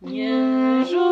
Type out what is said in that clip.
年终。